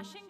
washing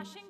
washing